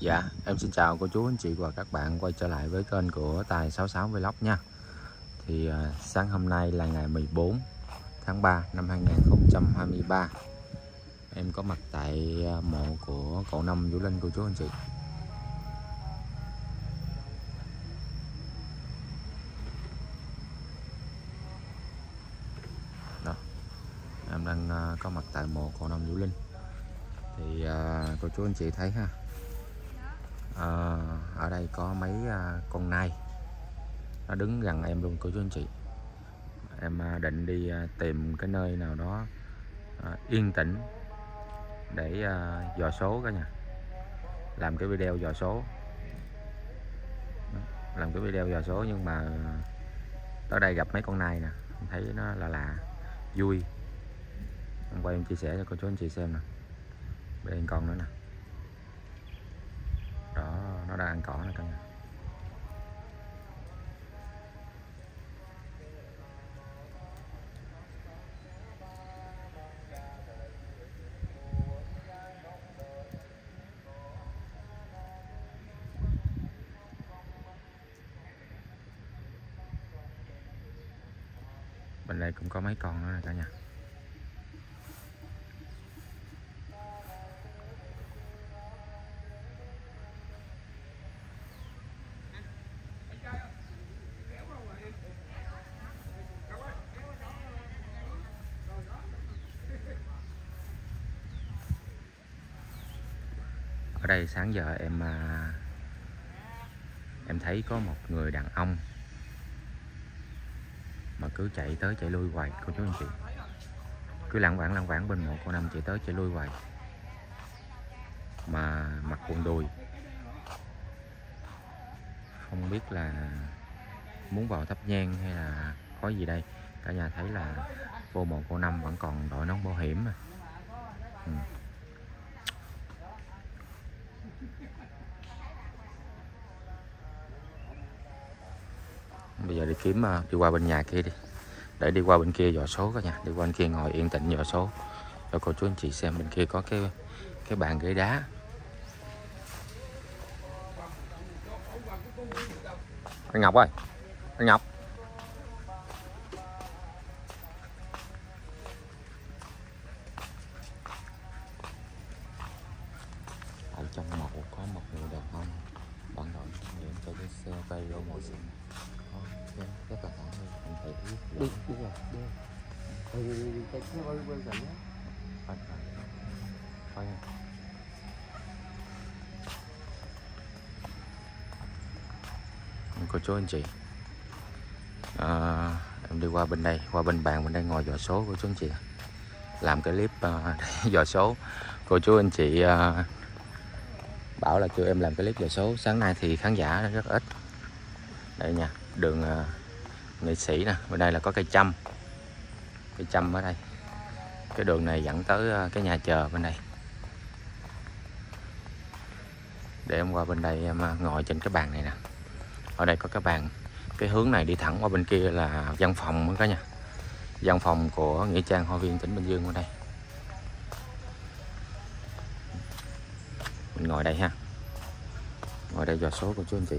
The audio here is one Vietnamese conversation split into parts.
Dạ, em xin chào cô chú anh chị và các bạn quay trở lại với kênh của Tài 66 Vlog nha. Thì à, sáng hôm nay là ngày 14 tháng 3 năm 2023. Em có mặt tại à, mộ của cậu Năm Vũ Linh cô chú anh chị. Đó. Em đang à, có mặt tại mộ cậu Năm Vũ Linh. Thì à, cô chú anh chị thấy ha à, ở đây có mấy à, con nai. Nó đứng gần em luôn cô chú anh chị. Em à, định đi à, tìm cái nơi nào đó à, yên tĩnh để à, dò số cả nhà. Làm cái video dò số. Làm cái video dò số nhưng mà tới đây gặp mấy con nai nè thấy nó là lạ vui. Em quay em chia sẻ cho cô chú anh chị xem nè. Bên con nữa nè cỏ, nó đang ăn cỏ nè cả nhà bên đây cũng có mấy con nữa nè cả nhà. Đây, sáng giờ em à, em thấy có một người đàn ông mà cứ chạy tới chạy lui hoài, cô chú anh chị. Cứ lảng vảng lảng vảng bên một cô năm chạy tới chạy lui hoài. Mà mặc quần đùi. Không biết là muốn vào thắp nhang hay là có gì đây. Cả nhà thấy là vô một cô năm vẫn còn đội nón bảo hiểm mà ừ. Bây giờ đi kiếm à, đi qua bên nhà kia đi. Để đi qua bên kia dò số cả nhà đi qua bên kia ngồi yên tĩnh dò số. Cho cô chú anh chị xem bên kia có cái cái bàn ghế đá. Anh Ngọc ơi, anh Ngọc. Cô chú anh chị. À, em đi qua bên đây qua bên bàn bên đây ngồi dò số của chú anh chị làm cái clip uh, dò số. Cô chú anh chị uh, bảo là kêu em làm cái clip dò số. Sáng nay thì khán giả rất ít. Đây nha đường uh, nghệ sĩ nè bên đây là có cây chăm cây chăm ở đây. Cái đường này dẫn tới uh, cái nhà chờ bên đây. Để em qua bên đây em ngồi trên cái bàn này nè ở đây có cái bàn cái hướng này đi thẳng qua bên kia là văn phòng cả nha. Văn phòng của nghĩa trang hoa viên tỉnh bình dương ở đây. Mình ngồi đây ha. Ngồi đây dò số của chú anh chị.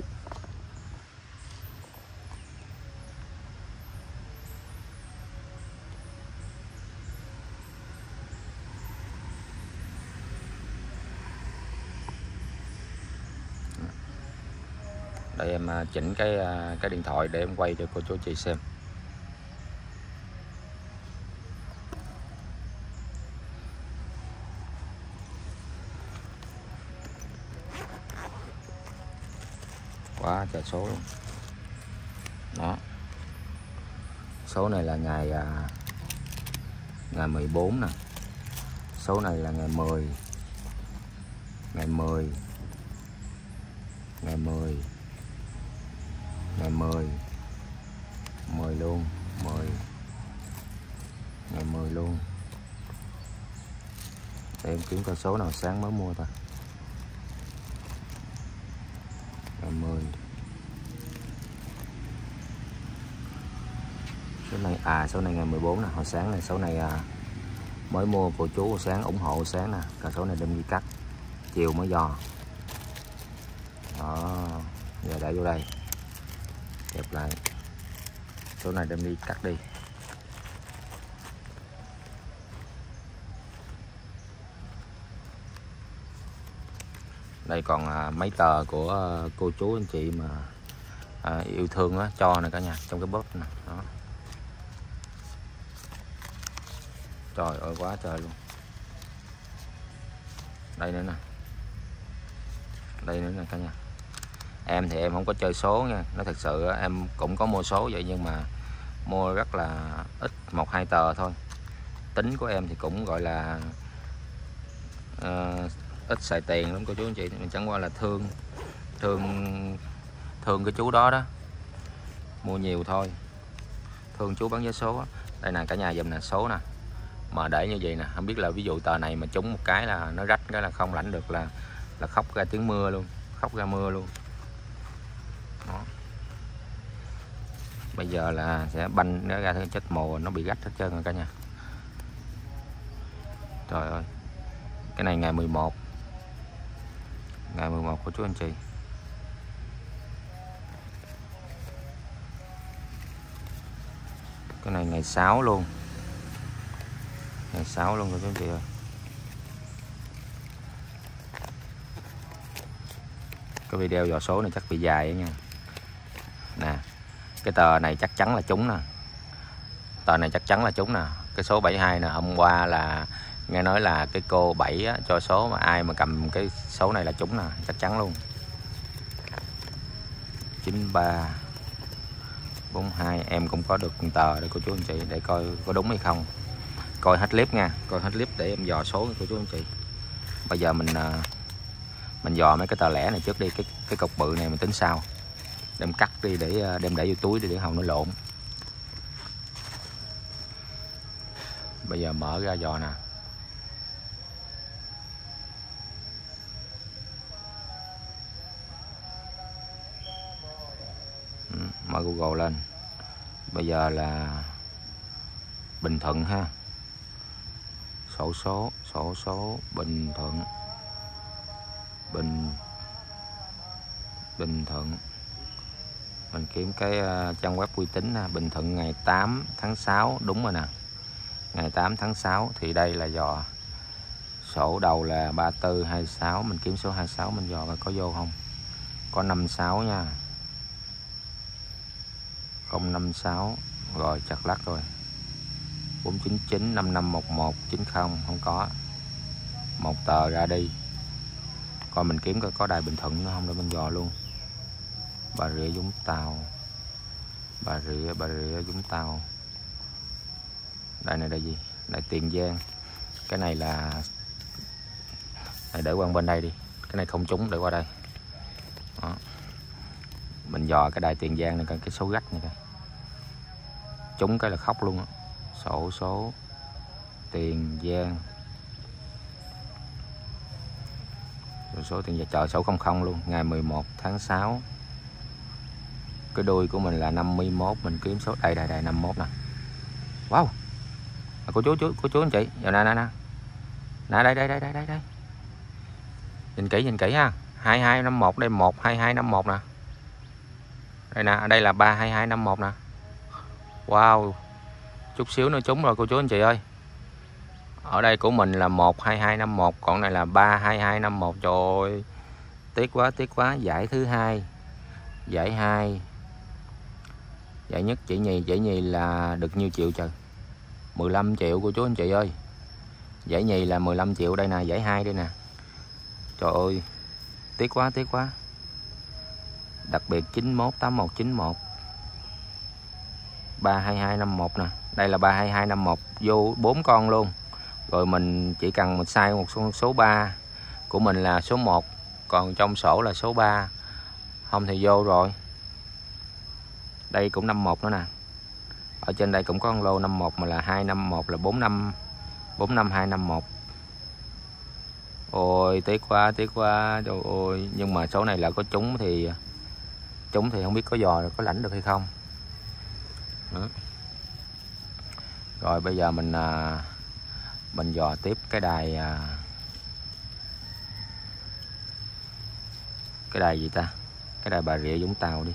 Để em à, chỉnh cái à, cái điện thoại để em quay cho cô chú chị xem. Quá trời số luôn. Đó. Số này là ngày à, ngày 14 nè. Số này là ngày 10 ngày 10 ngày 10 kiếm con số nào sáng mới mua thôi ngày 10 số này à số này ngày 14 nè hồi sáng này số này à, mới mua cô chú hồi sáng ủng hộ hồi sáng nè cả số này đem đi cắt chiều mới dò. Đó giờ để vô đây kẹp lại. Số này đem đi cắt đi. Đây còn à, mấy tờ của à, cô chú anh chị mà à, yêu thương đó, cho nè cả nhà trong cái bóp nè đó. Trời ơi quá trời luôn. Đây nữa nè. Đây nữa nè cả nhà. Em thì em không có chơi số nha. Nó thật sự em cũng có mua số vậy nhưng mà mua rất là ít một hai tờ thôi. Tính của em thì cũng gọi là uh, ít xài tiền lắm, cô chú anh chị. Mình chẳng qua là thương thương thương cái chú đó đó. Mua nhiều thôi. Thương chú bán vé số đó. đây nè, cả nhà dùm nè, số nè. Mà để như vậy nè, không biết là ví dụ tờ này mà trúng một cái là nó rách, cái là không lãnh được là là khóc ra tiếng mưa luôn. Khóc ra mưa luôn. Đó. bây giờ là sẽ banh nó ra chất mồ, nó bị rách hết trơn rồi cả nhà. Trời ơi. Cái này ngày 11 ngày 11 của chú anh chị. Cái này ngày 6 luôn. Ngày 6 luôn rồi chú anh chị ơi cái video dò số này chắc bị dài nha. Nè, cái tờ này chắc chắn là trúng nè. Tờ này chắc chắn là trúng nè. Cái số 72 nè, hôm qua là nghe nói là cái cô 7 á, cho số mà ai mà cầm cái số này là trúng nè chắc chắn luôn. 93 42 em cũng có được tờ để cô chú anh chị để coi có đúng hay không. Coi hết clip nha coi hết clip để em dò số của chú anh chị. Bây giờ mình ờ, mình dò mấy cái tờ lẻ này trước đi cái cái cục bự này mình tính sau đem cắt đi để ờ, đem để vô túi để để hồng nó lộn. Bây giờ mở ra dò nè. Mở Google lên. Bây giờ là Bình Thuận ha. Sổ số sổ số Bình Thuận. Bình Bình Thuận. Mình kiếm cái ờ, trang web uy tín ha. Bình Thuận ngày 8 tháng 6 đúng rồi nè. Ngày 8 tháng 6 thì đây là dò. Sổ đầu là 3426 mình kiếm số 26 mình dò coi có vô không? Có 56 nha. 056 rồi chặt lắc rồi 499 5511 90 không có. Một tờ ra đi. Coi mình kiếm coi có đài Bình Thuận nữa không để mình dò luôn. Bà Rịa Vũng Tàu. Bà Rịa Bà Rịa Vũng Tàu. Đây này đây gì? Đài Tiền Giang. Cái này là này để qua bên đây đi. Cái này không trúng, để qua đây. Đó mình dò cái đài Tiền Giang này coi cái số gách này coi. Chúng cái là khóc luôn á. Sổ số Tiền Giang. Rồi số tiền giang chợ sổ không không luôn. Ngày 11 tháng 6 cái đuôi của mình là 51 mình kiếm số đây đây đây 51 nè. Wow. À, cô chú chú cô chú anh chị. Giờ nè nè nè. Nè đây đây đây đây đây đây. Nhìn kỹ nhìn kỹ ha. 2251 đây 12251 nè đây nè, đây là 32251 nè. Wow, chút xíu nữa trúng rồi cô chú anh chị ơi. Ở đây của mình là 12251 còn này là 32251 trời ơi, tiếc quá tiếc quá. Giải thứ hai, giải 2 giải nhất chỉ nhì, giải nhì là được nhiêu triệu trời? 15 triệu cô chú anh chị ơi. Giải nhì là 15 triệu, đây nè, giải 2 đây nè. Trời ơi, tiếc quá tiếc quá đặc biệt 918191 32251 nè. Đây là 32251 vô 4 con luôn. Rồi mình chỉ cần một sai một số, số 3 của mình là số 1 còn trong sổ là số 3 không thì vô rồi. Đây cũng 51 nữa nè. Ở trên đây cũng có con lô 51 mà là 251 là 45 45251 ôi tiếc quá tiếc quá. Trời ơi. Nhưng mà số này là có trúng thì trúng thì không biết có giò có lãnh được hay không. Đó. rồi bây giờ mình à, mình dò tiếp cái đài à, cái đài gì ta? Cái đài bà rịa vũng tàu đi.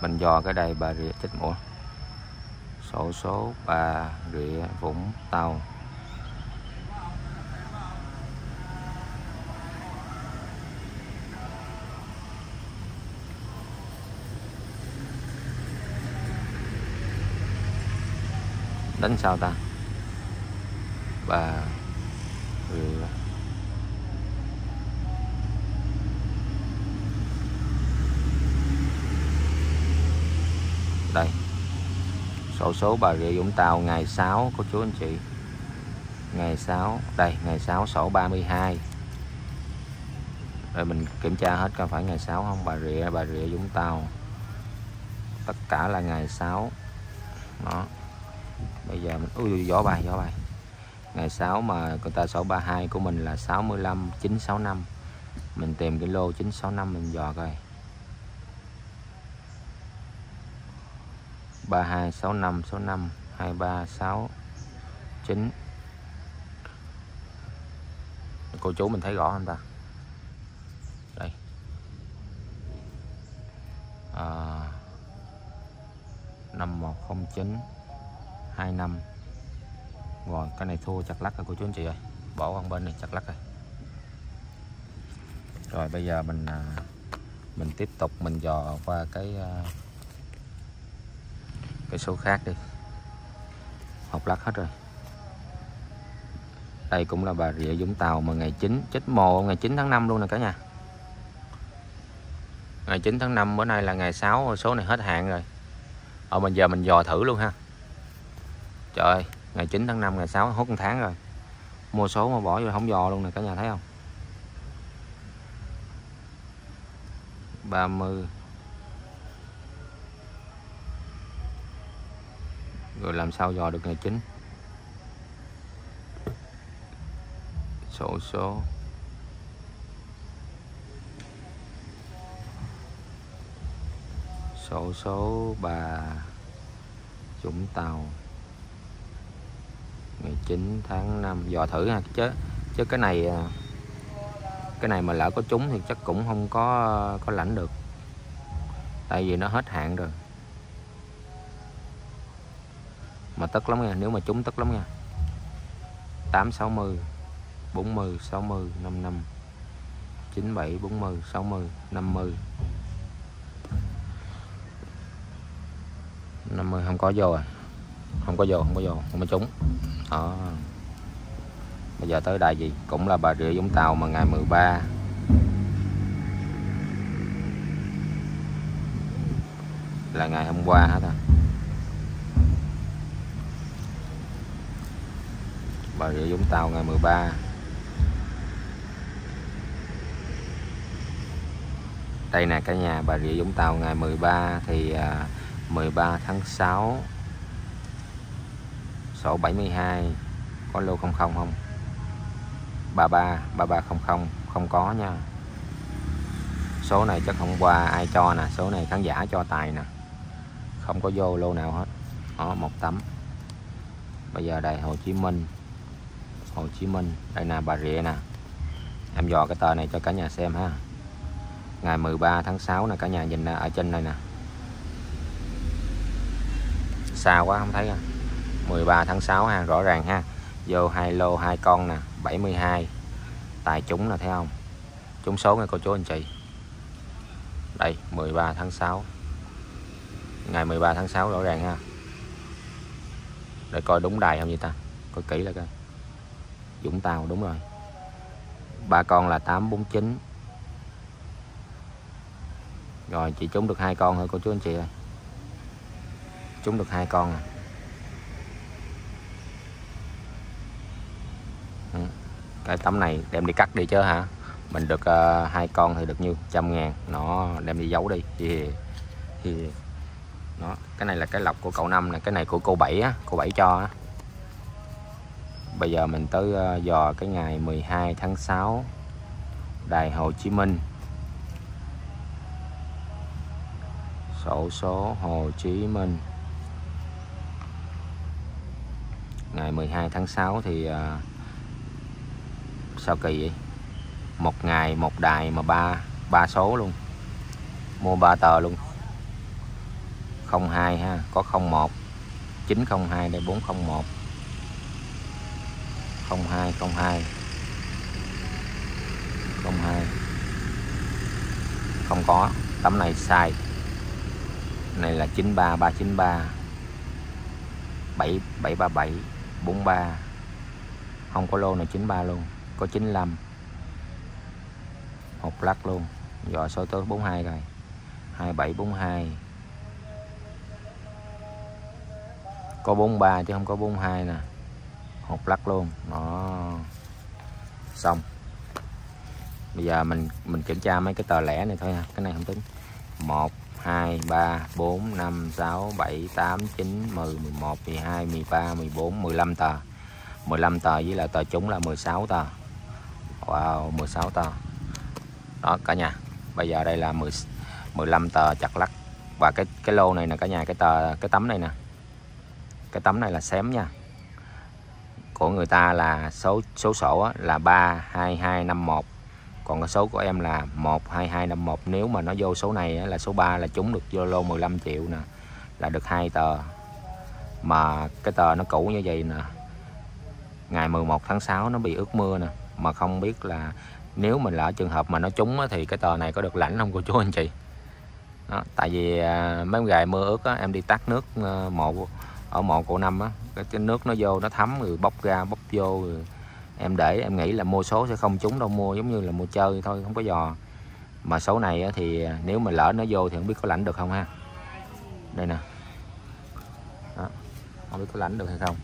Mình dò cái đài bà rịa chết mũa sổ số bà rịa vũng tàu. Đánh sao ta? Bà rịa đây sổ số bà rịa Vũng Tàu, ngày 6 cô chú anh chị. Ngày 6 đây, ngày 6 sổ 32 rồi mình kiểm tra hết có phải ngày 6 không. Bà rịa bà rịa Vũng Tàu. Tất cả là ngày 6 đó. Bây giờ mình ui gió bài gió bài ngày 6 mà người ta sổ 32 của mình là 65 965 mình tìm cái lô 965 mình dò coi. 32 65 65 23 6 9 cô chú mình thấy rõ không ta? Đây. À, 5109 25 rồi cái này thua chặt lắc rồi cô chú anh chị ơi. Bỏ qua bên này chặt lắc rồi. Rồi bây giờ mình à, mình tiếp tục mình dò qua cái à, cái số khác đi. Học lắc hết rồi. Đây cũng là bà rịa Vũng Tàu mà ngày 9 chết mồ ngày 9 tháng 5 luôn nè cả nhà. Ngày 9 tháng 5 bữa nay là ngày 6 số này hết hạn rồi. Ở mình giờ mình dò thử luôn ha. Trời ơi, ngày 9 tháng 5 ngày 6 hốt một tháng rồi. Mua số mà bỏ vô không dò luôn nè cả nhà, thấy không? 30 rồi làm sao dò được ngày chính? Sổ, số. Sổ, số, bà Vũng Tàu. Ngày 9 tháng 5 dò thử ha, chứ chứ cái này à, cái này mà lỡ có trúng thì chắc cũng không có có lãnh được. Tại vì nó hết hạn rồi. Mà tức lắm nha, nếu mà trúng tức lắm nha. 860 40 60 55 97 40 60 50 50 không có vô à? Không có vô, không có vô. Không có trúng. Đó. Bây giờ tới đây gì? Cũng là bà rịa Vũng Tàu mà ngày 13 là ngày hôm qua hết à bà rịa Vũng Tàu ngày 13 đây nè, cả nhà, bà rịa Vũng Tàu ngày 13 thì à, 13 tháng 6 sổ 72 có lô 00 không 33 3300 không có nha. Số này chắc hôm qua ai cho nè, số này khán giả cho tài nè. Không có vô lô nào hết. Đó, một tấm. Bây giờ đây Hồ Chí Minh. Hồ Chí Minh, đây nè, Bà Rịa nè. Em dò cái tờ này cho cả nhà xem ha. Ngày 13 tháng 6 nè, cả nhà nhìn ở trên này nè. Xa quá, không thấy à. 13 tháng 6 ha, rõ ràng ha. Vô hai lô, hai con nè 72 tài chúng nè, thấy không? Chúng số nghe cô chú anh chị. Đây 13 tháng 6 ngày 13 tháng 6 rõ ràng ha. Để coi đúng đài không vậy ta? Coi kỹ là coi. Dũng Tàu đúng rồi. Ba con là 849 rồi chị trúng được hai con thôi cô chú anh chị ơi trúng được hai con à. Ừ, cái tấm này đem đi cắt đi chứ hả? Mình được uh, hai con thì được nhiêu? Trăm ngàn. Nó đem đi giấu đi. Thì thì nó cái này là cái lọc của cậu năm này cái này của cô bảy á cô bảy cho á bây giờ mình tới ờ, dò cái ngày 12 tháng 6 Đài Hồ Chí Minh. Sổ số Hồ Chí Minh. Ngày 12 tháng 6 thì ờ, sao kỳ vậy? Một ngày, một đài mà ba ba số luôn. Mua ba tờ luôn. 02 ha, có 01 902 đây 401 02 02 02 không có, tấm này sai. Này là 93 393 7 737 43 không có lô này 93 luôn, có 95 một lắc luôn, dò số tới 42 rồi. 2742 có 43 chứ không có 42 nè một lắc luôn. Nó xong. Bây giờ mình mình kiểm tra mấy cái tờ lẻ này thôi ha. Cái này không tính. 1 2 3 4 5 6 7 8 9 10 11 12 13 14 15 tờ. 15 tờ với là tờ trúng là 16 tờ. Wow 16 tờ. Đó, cả nhà. Bây giờ đây là 10 15 tờ chặt lắc. Và cái cái lô này nè, cả nhà, cái tờ, cái tấm này nè. Cái tấm này là xém nha của người ta là số số sổ á, là 32251 còn cái số của em là 12251 nếu mà nó vô số này á, là số 3 là trúng được vô lô 15 triệu nè là được hai tờ. Mà cái tờ nó cũ như vậy nè ngày 11 tháng 6 nó bị ướt mưa nè. Mà không biết là nếu mình lỡ trường hợp mà nó trúng á, thì cái tờ này có được lãnh không cô chú anh chị? Đó, tại vì à, mấy ngày mưa ướt á, em đi tắt nước ờ, một ở mộ cổ năm á cái, cái nước nó vô nó thấm rồi bóc ra bóc vô rồi em để em nghĩ là mua số sẽ không trúng đâu mua giống như là mua chơi thôi không có dò mà số này á, thì à, nếu mà lỡ nó vô thì không biết có lãnh được không ha. Đây nè. Đó. không biết có lãnh được hay không.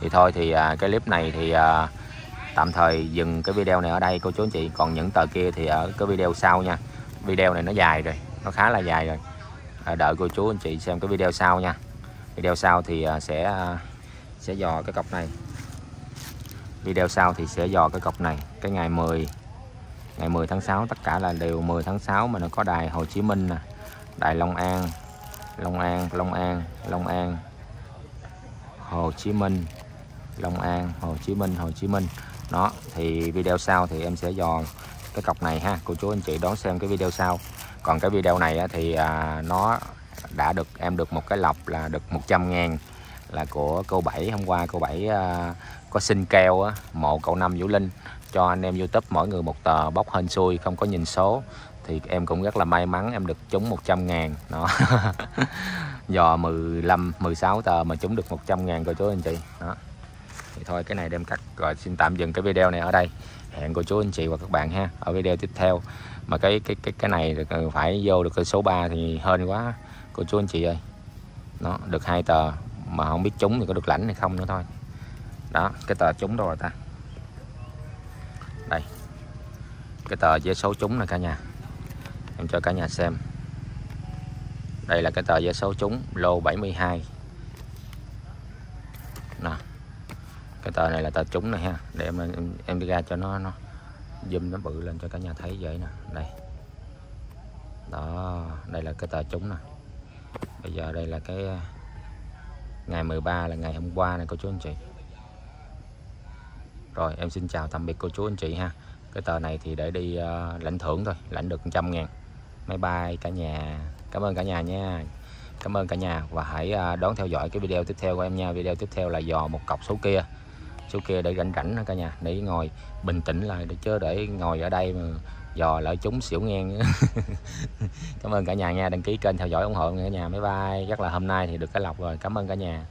Thì thôi thì à, cái clip này thì à, tạm thời dừng cái video này ở đây cô chú anh chị. Còn những tờ kia thì ở cái video sau nha. Video này nó dài rồi nó khá là dài rồi. À, đợi cô chú anh chị xem cái video sau nha video sau thì à, sẽ à, sẽ dò cái cọc này. Video sau thì sẽ dò cái cọc này. Cái ngày 10 ngày 10 tháng 6 tất cả là đều 10 tháng 6 mà nó có đài Hồ Chí Minh nè, đài Long An Long An Long An Long An, Hồ Chí Minh, Long An, Hồ Chí Minh, Hồ Chí Minh. Đó, thì video sau thì em sẽ dò cái cọc này ha. Cô chú anh chị đón xem cái video sau. Còn cái video này thì à, nó đã được em được một cái lọc là được 100 ngàn là của cô Bảy. Hôm qua cô Bảy uh, có xin keo á, mộ cậu Năm Vũ Linh cho anh em YouTube mỗi người một tờ bóc hên xui không có nhìn số. Thì em cũng rất là may mắn em được trúng 100 ngàn. Đó. Dò 15 16 tờ mà trúng được 100 ngàn cô chú anh chị. Đó. Thì thôi cái này đem cắt rồi xin tạm dừng cái video này ở đây. Hẹn cô chú anh chị và các bạn ha ở video tiếp theo. Mà cái cái cái cái này phải vô được cái số 3 thì hên quá cô chú anh chị ơi. Nó được hai tờ mà không biết trúng thì có được lãnh hay không nữa thôi. Đó cái tờ trúng đâu rồi ta? Đây. Cái tờ với số trúng này cả nhà. Em cho cả nhà xem. Đây là cái tờ với số trúng lô 72 nè. Cái tờ này là tờ trúng này ha. Để em em, em đi ra cho nó nó zoom nó bự lên cho cả nhà thấy vậy nè. Đây. Đó đây là cái tờ trúng nè bây giờ đây là cái à, ngày 13 là ngày hôm qua này cô chú anh chị. Rồi em xin chào tạm biệt cô chú anh chị ha. Cái tờ này thì để đi uh, lãnh thưởng thôi lãnh được 100 ngàn. Máy bay cả nhà cảm ơn cả nhà nha. Cảm ơn cả nhà và hãy uh, đón theo dõi cái video tiếp theo của em nha. Video tiếp theo là dò một cọc số kia. Số kia để rảnh rảnh cả nhà để ngồi bình tĩnh lại để chứ để ngồi ở đây mà dò lỡ chúng xỉu ngang. Cảm ơn cả nhà nha. Đăng ký kênh theo dõi ủng hộ cả nhà. Bye bye. Rất là hôm nay thì được cái lọc rồi. Cảm ơn cả nhà.